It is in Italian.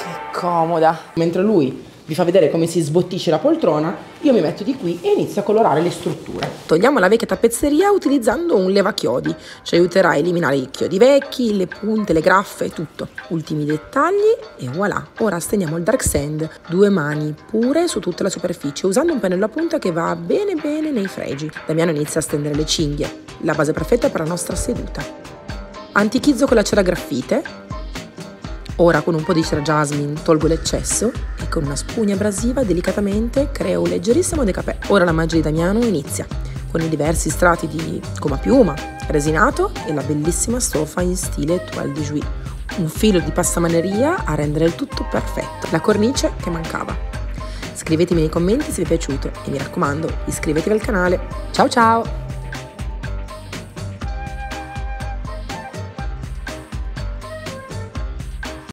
Che comoda. Mentre lui vi fa vedere come si sbottisce la poltrona, io mi metto di qui e inizio a colorare le strutture. Togliamo la vecchia tappezzeria utilizzando un levachiodi, ci aiuterà a eliminare i chiodi vecchi, le punte, le graffe, tutto. Ultimi dettagli e voilà. Ora steniamo il dark sand, due mani pure su tutta la superficie, usando un pennello a punta che va bene bene nei fregi. Damiano inizia a stendere le cinghie, la base perfetta per la nostra seduta. Antichizzo con la cera graffite, Ora con un po' di cera jasmine tolgo l'eccesso e con una spugna abrasiva delicatamente creo un leggerissimo decapè. Ora la magia di Damiano inizia con i diversi strati di gomma piuma, resinato e la bellissima stoffa in stile toile de jouy. Un filo di passamaneria a rendere il tutto perfetto. La cornice che mancava. Scrivetemi nei commenti se vi è piaciuto e mi raccomando iscrivetevi al canale. Ciao ciao!